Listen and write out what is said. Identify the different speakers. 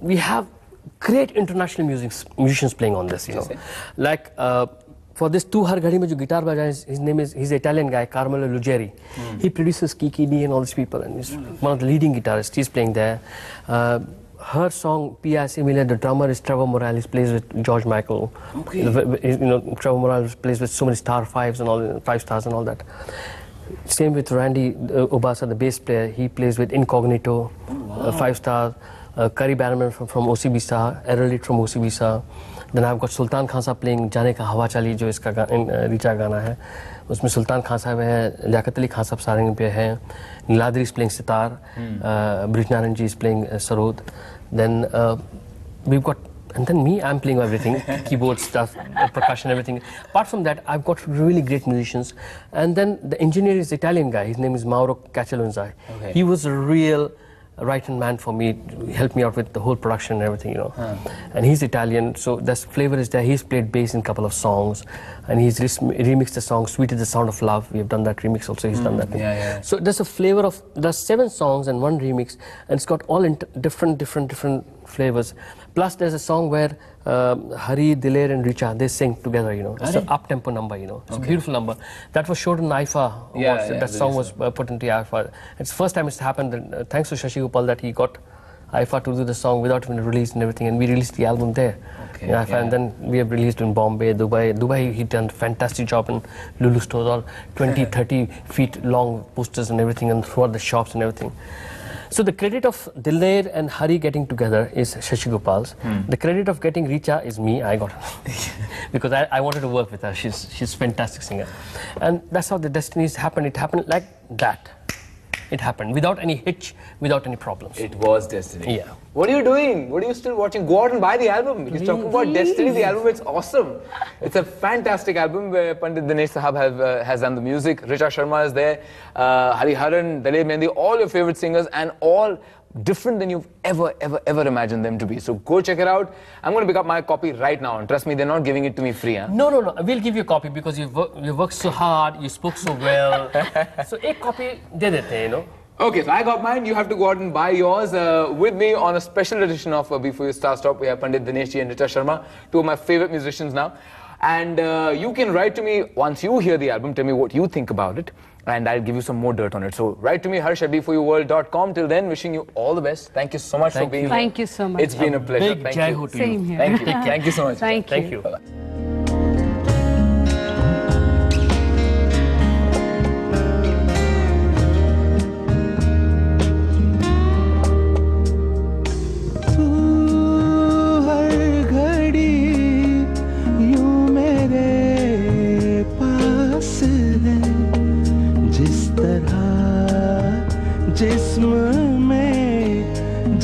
Speaker 1: we have great international music, musicians playing on this, you know. Like uh, for this two Har Ghadi mein jo guitar baja, his, his name is, he's an Italian guy, Carmelo Luggeri. He produces Kiki Dee and all these people and he's one of the leading guitarists. He's playing there. Uh, her song Pia Similar, the drummer is Trevor Morais, plays with George Michael.
Speaker 2: Okay.
Speaker 1: You know, Trevor Morais plays with so many star fives and all, five stars and all that. Same with Randy uh, Obasa, the bass player. He plays with Incognito, uh, five stars. Uh, Curry Bannerman from, from OCBSA, Errolite from OCBSA. Then I've got Sultan Khan साहब playing जाने का हवा चली जो इसका गा, इन, uh, Richa गाना है उसमें सुल्तान खान साहब है लियाकत अली खान साहब सारंग पे हैं Niladri is playing sitar uh, Brij Naran ji is playing uh, sarod then uh, we've got and then me, I'm playing everything, keyboard stuff, uh, percussion, everything. Apart from that, I've got really great musicians. And then the engineer is Italian guy. His name is Mauro Caccialunzai.
Speaker 2: Okay.
Speaker 1: He was a real right hand man for me. He helped me out with the whole production and everything, you know. And he's Italian, so that flavor is there. He's played bass in a couple of songs, and he's remixed the song "Sweet is the Sound of Love." We have done that remix also. He's done hmm. that.
Speaker 2: yeah, yeah.
Speaker 1: So there's a flavor of there's seven songs and one remix, and it's got all in different, different, different flavors. Plus, there's a song where um, Hari, Daler, and Richa they sing together. You know, it's an up tempo number. You know, it's a beautiful number. That was showed in IIFA.
Speaker 2: Yeah, yeah,
Speaker 1: that song was uh, put into IIFA. It's the first time it's happened. And, uh, thanks to Shashi Gopal that he got IIFA to do the song without even release and everything, and we released the album there.
Speaker 2: Okay,
Speaker 1: in IIFA,
Speaker 2: yeah.
Speaker 1: and then we have released in Bombay, Dubai. Dubai, he done a fantastic job in Lulu stores, all 20, 30 feet long posters and everything, and throughout the shops and everything. So the credit of Daler and Hari getting together is Shashi Gopal's. Hmm. The credit of getting Richa is me. I got because I, I wanted to work with her. She's she's a fantastic singer, and that's how the destinies happened. It happened like that. It happened without any hitch, without any problems.
Speaker 2: It was Destiny.
Speaker 1: Yeah.
Speaker 2: What are you doing? What are you still watching? Go out and buy the album. He's talking about Destiny, the album. It's awesome. It's a fantastic album where Pandit Dinesh Sahab have, uh, has done the music. Richa Sharma is there. Uh, Hari Haran, Daler Mehndi, all your favorite singers and all different than you've ever, ever, ever imagined them to be. So go check it out. I'm going to pick up my copy right now. And trust me, they're not giving it to me free. Huh?
Speaker 1: No, no, no. We'll give you a copy because you've, you worked so hard, you spoke so well. so a copy did it, you know.
Speaker 2: Okay, so I got mine. You have to go out and buy yours. Uh, with me on a special edition of uh, Before You Star Stop, we have Pandit Dinesh ji and Richa Sharma, two of my favorite musicians now. And uh, you can write to me once you hear the album, tell me what you think about it, and I'll give you some more dirt on it. So write to me, harsh at beforeyouworld.com. Till then, wishing you all the best. Thank you so much
Speaker 1: Thank
Speaker 2: for being
Speaker 1: you.
Speaker 2: here.
Speaker 3: Thank you so much.
Speaker 2: It's been a pleasure.
Speaker 1: Big
Speaker 2: Thank you.
Speaker 1: ho to
Speaker 3: Same
Speaker 1: you.
Speaker 3: here.
Speaker 2: Thank you. Thank you so much.
Speaker 3: Thank you.
Speaker 1: Thank you.
Speaker 2: Bye-bye.